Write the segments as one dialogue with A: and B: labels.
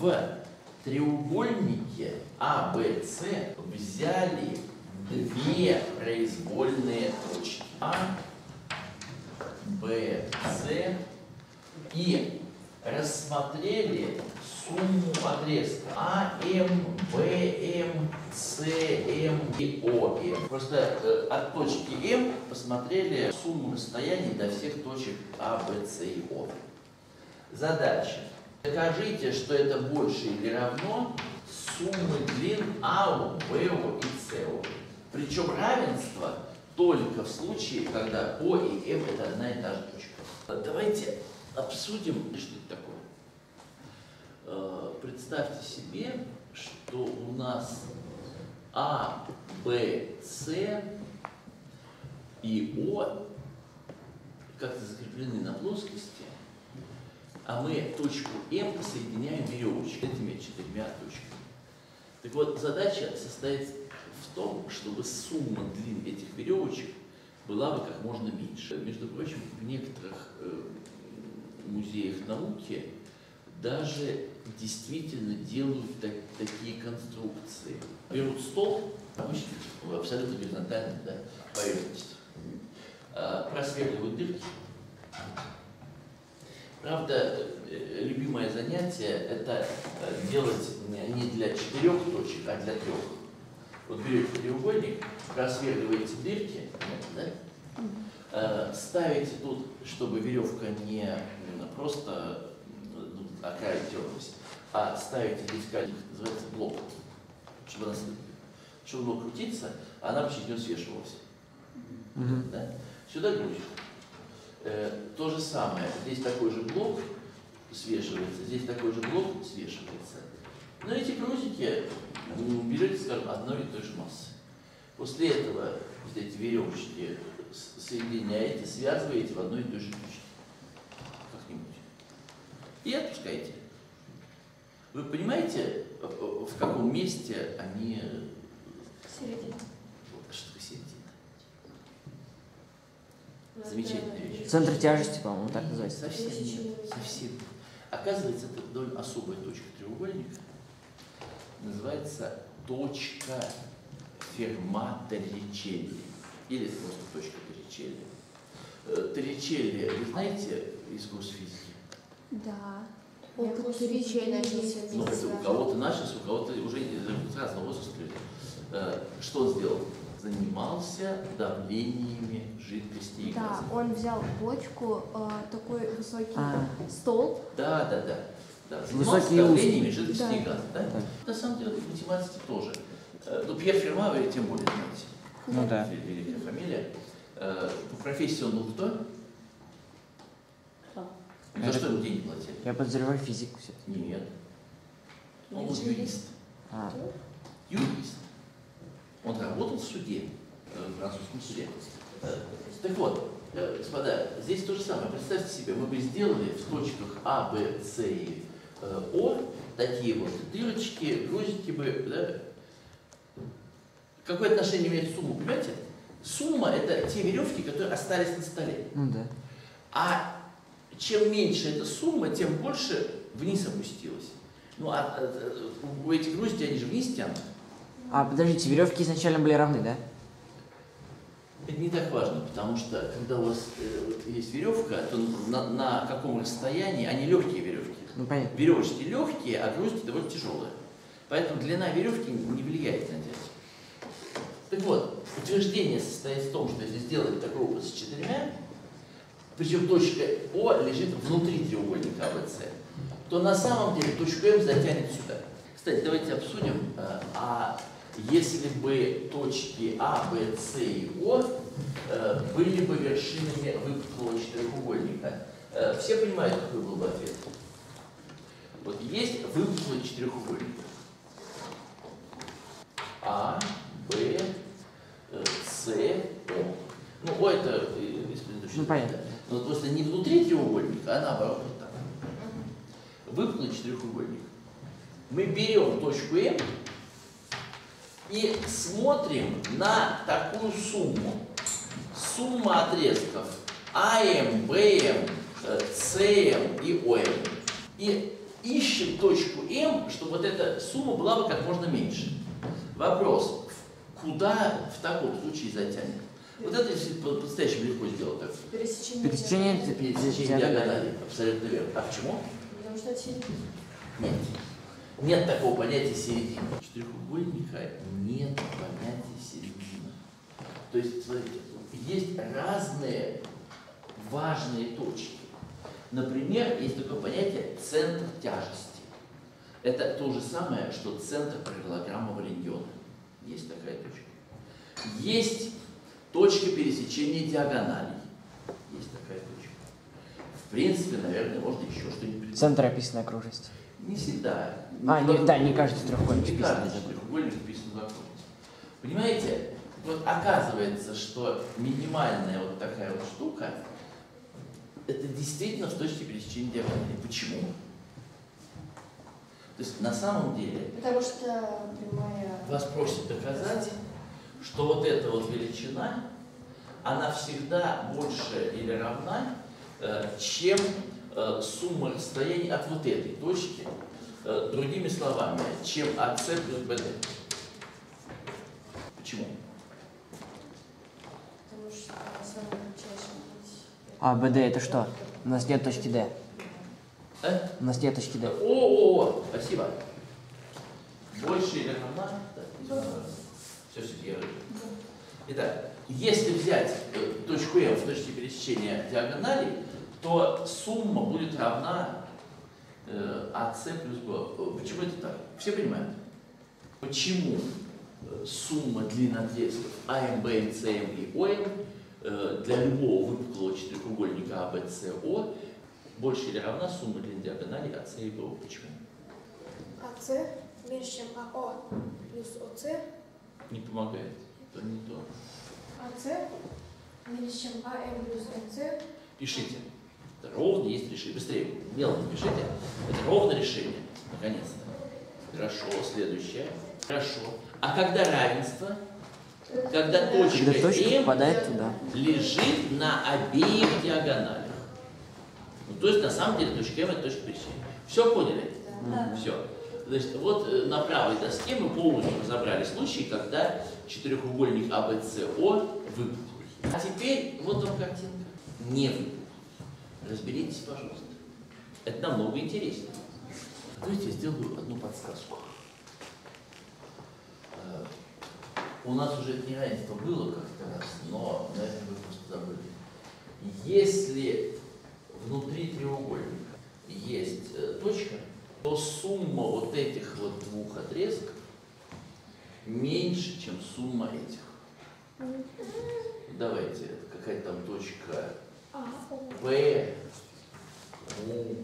A: в треугольнике АБС взяли две произвольные точки А, Б, С и рассмотрели сумму отрезка А, М, Б, М, С, М и О, М. Просто э, от точки М посмотрели сумму расстояний до всех точек А, Б, С и О. Задача. Докажите, что это больше или равно суммы длин АО, БО и СО. Причем равенство только в случае, когда О и М это одна и та же точка. Давайте обсудим, что это такое. Э, Представьте себе, что у нас А, Б, С и О как-то закреплены на плоскости, а мы точку М соединяем веревочкой, этими четырьмя точками. Так вот, задача состоит в том, чтобы сумма длин этих веревочек была бы как можно меньше. Между прочим, в некоторых э, музеях науки даже действительно делают так- такие конструкции. Берут стол, обычно абсолютно горизонтальной да, поверхности, а, просверливают дырки. Правда, э, занятие – это э, делать не для четырех точек, а для трех. Вот берете треугольник, просверливаете дырки, да? Э, ставите тут, чтобы веревка не просто м, о край терлась, а ставите здесь кальций, называется блок, чтобы она, чтобы блок крутиться, а она через него свешивалась. Да? Сюда грузик. Э, то же самое. Здесь такой же блок свешивается, здесь такой же блок свешивается. Но эти грузики м, берете, скажем, одной и той же массы. После этого вот эти веревочки соединяете, связываете в одной и той же точке. Как-нибудь. И отпускаете. Вы понимаете, в в каком месте они...
B: Середина.
A: Вот, Что такое середина? Замечательная вещь.
C: Центр тяжести, по-моему, так называется.
A: Совсем нет, совсем. Оказывается, это довольно особая точка треугольника. Называется точка Ферма-Торричелли. Или просто точка Торричелли. Э, Торричелли, вы знаете из госфизики?
B: Да.
D: Опыт речей
B: начался
A: Ну, это у кого-то начался, у кого-то уже с разного возраста. Э, Что он сделал? Занимался давлениями жидкостей и
B: Да, он взял бочку, э, такой высокий
C: А.
B: стол.
A: Да, да, да. да.
C: Высокие
A: Занимался давлениями
C: узкие.
A: жидкости и
B: Да.
A: газа. Да?
C: Да.
A: На самом деле в математике тоже. Э, Ну, Пьер Ферма вы тем более знаете.
C: Ну да.
A: Вел- Великая фамилия. Э, По профессии он был кто? За
C: Это-
A: что ему деньги платили?
C: Я подозреваю физику все.
A: Нет. Он был юрист.
C: А,
A: Юрист. Он работал в суде, э, в французском суде. Так вот, э, господа, здесь то же самое. Представьте себе, мы бы сделали в точках А, Б, С и э, О такие вот дырочки, грузики бы, да? Какое отношение имеет сумма, понимаете? Сумма – это те веревки, которые остались на столе.
C: ну да.
A: А чем меньше эта сумма, тем больше вниз опустилась. Ну, а э, у этих грузики, они же вниз тянут.
C: А, подождите, веревки изначально были равны, да?
A: Это не так важно, потому что когда у вас э, есть веревка, то на, на каком расстоянии, они легкие веревки.
C: Ну понятно.
A: Веревочки легкие, а грузики довольно тяжелые. Поэтому длина веревки не влияет на дело. Так вот, утверждение состоит в том, что если сделать такой опыт с четырьмя, причем точка О лежит внутри треугольника АВС, то на самом деле точку М затянет сюда. Кстати, давайте обсудим, э, а если бы точки А, Б, С и О э, были бы вершинами выпуклого четырехугольника, э, все понимают, какой был бы ответ? Вот есть выпуклый четырехугольник. А, Б, э, С, О. Ну, О это э, из предыдущего.
C: Ну, понятно.
A: Но просто не внутри треугольника, а наоборот вот так. Выпуклый четырехугольник. Мы берем точку М и смотрим на такую сумму. Сумма отрезков АМ, БМ, э, СМ и ОМ. И ищем точку М, чтобы вот эта сумма была бы как можно меньше. Вопрос, куда в таком случае затянет? Вот это по-настоящему легко сделать так.
D: Пересечение.
C: Пересечение.
A: Пересечение диагонали. Абсолютно верно. А почему?
D: Потому что это середина.
A: Нет. Нет такого понятия середины. У четырехугольника нет понятия середины. То есть, смотрите, есть разные важные точки. Например, есть такое понятие центр тяжести. Это то же самое, что центр параллелограмма Валентиона. Есть такая точка. Есть точка пересечения диагоналей. Есть такая точка. В принципе, наверное, можно еще что-нибудь.
C: Центр описанной окружности.
A: Не всегда.
C: А, не, да, не каждый треугольник
A: Не каждый треугольник вписан в окружность. Понимаете, вот оказывается, что минимальная вот такая вот штука, это действительно в точке пересечения диагонали. Почему? То есть на самом деле
D: Потому что прямая...
A: вас просят доказать, что вот эта вот величина, она всегда больше или равна, э, чем сумма расстояний от вот этой точки, Э, другими словами, чем АС плюс БД. Почему?
C: А, БД это что? У нас нет точки Д.
A: Э?
C: У нас нет точки
A: О,
C: Д.
A: о, о, спасибо. Больше или равна? Все, все, я. Итак, если взять э, точку М в точке пересечения диагоналей, то сумма будет равна э, АС плюс Б. Почему это так? Все понимают? Почему э, сумма длин отрезков АМ, БМ, СМ и ОМ для любого выпуклого четырехугольника АБСО больше или равна сумма длин диагоналей АС и БО? Почему?
E: АС меньше, чем АО плюс ОС.
A: Не помогает. Это не то.
E: АС меньше, чем АМ плюс НС.
A: Пишите. Это ровно есть решение. Быстрее, мелко пишите. Это ровно решение. Наконец-то. Хорошо, следующее. Хорошо. А когда равенство? Когда точка,
C: Когда точка
A: М
C: попадает туда.
A: лежит на обеих диагоналях. Ну, то есть, на самом деле, точка М это точка пересечения. Все поняли?
D: Да.
A: Все. Значит, вот э, на правой доске мы полностью разобрали случаи, когда четырехугольник АБСО выпуклый. А теперь вот вам картинка. Не выпуклый. Разберитесь, пожалуйста. Это намного интереснее. Давайте я сделаю одну подсказку. Э, У нас уже это неравенство было как-то раз, но, наверное, вы просто забыли. Если внутри треугольника есть э, точка, то сумма вот этих вот двух отрезков меньше, чем сумма этих. Давайте, какая там точка
E: А, О.
A: П, У,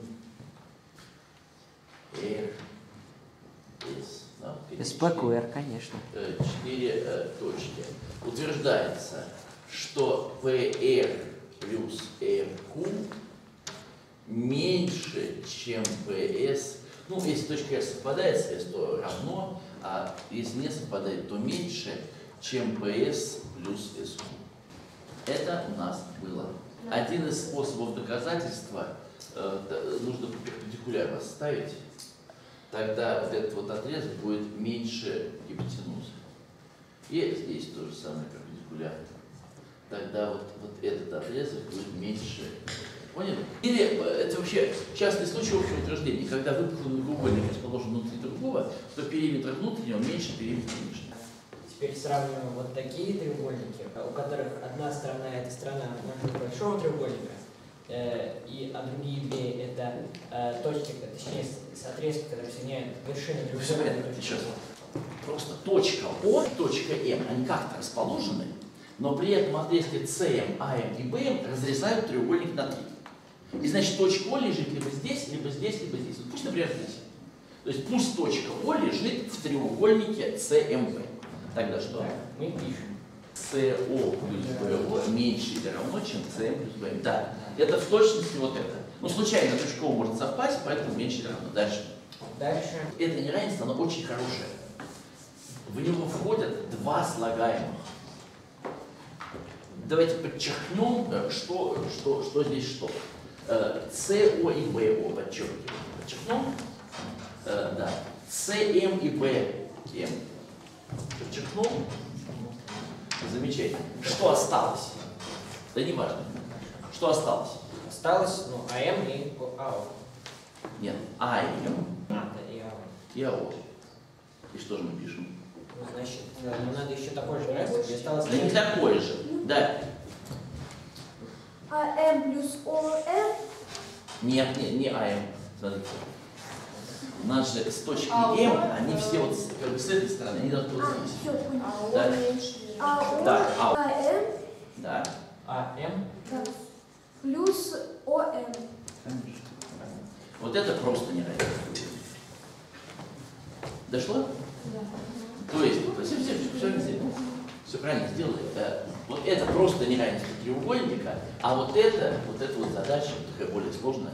A: Р, С. да,
C: СПQР, конечно.
A: э, четыре э, точки. Утверждается, что PR плюс RQ меньше, чем PS. Ну, если точка R совпадает с S, то равно, а если не совпадает, то меньше, чем PS плюс SQ. Это у нас было. Один из способов доказательства э, нужно перпендикуляр расставить, тогда вот этот вот отрезок будет меньше гипотенузы. И здесь то же самое перпендикуляр. Тогда вот, вот этот отрезок будет меньше. Поняли? Или э, это вообще частный случай общего утверждения, когда выпуклый многоугольник расположен внутри другого, то периметр внутреннего меньше периметра внешнего.
F: Теперь сравниваем вот такие треугольники, у которых одна сторона это сторона большого треугольника, э, и, а другие две это э, точки, точнее отрезки, которые соединяют вершины треугольника.
A: Просто точка О, точка М, они как-то расположены, но при этом отрезки СМ, АМ и БМ разрезают треугольник на три. И значит точка О лежит либо здесь, либо здесь, либо здесь. Вот пусть, например, здесь. То есть пусть точка О лежит в треугольнике СМБ. Тогда что?
F: Мы пишем.
A: СО плюс БО меньше или равно, чем СМ плюс БМ. Да, это в точности вот это. Ну, случайно точка О может совпасть, поэтому меньше или равно. Дальше.
F: Дальше
A: Это неравенство, оно очень хорошее. В него входят два слагаемых. Давайте подчеркнем, э, что, что, что здесь что. Э, СО и БО подчеркиваем. Подчеркнем. Э, да. СМ и БМ. Подчеркнул? Замечательно. Что осталось? Да не важно. Что осталось?
F: Осталось, ну, АМ и АО.
A: Нет. А, М
F: А, да, и АО.
A: и АО. И что же мы пишем?
F: Ну, значит, ну, надо еще такой же график, и осталось...
A: Да не такое же. Да.
E: АМ плюс ОР
A: Нет, не, не АМ. Смотрите. У нас же с точки
D: А,
A: М, они все вот с, как бы с этой стороны, они должны вот
E: А,
A: здесь.
E: все, понял.
D: АО
A: Да.
E: АО,
A: Да, АО.
E: АМ
A: Да.
F: АМ?
E: да, плюс ОМ.
A: Вот это просто неравенство. Дошло? То есть, все, все, все, все, все правильно сделали. Э, Вот это просто неравенство треугольника, а вот это, вот эта вот задача, такая более сложная,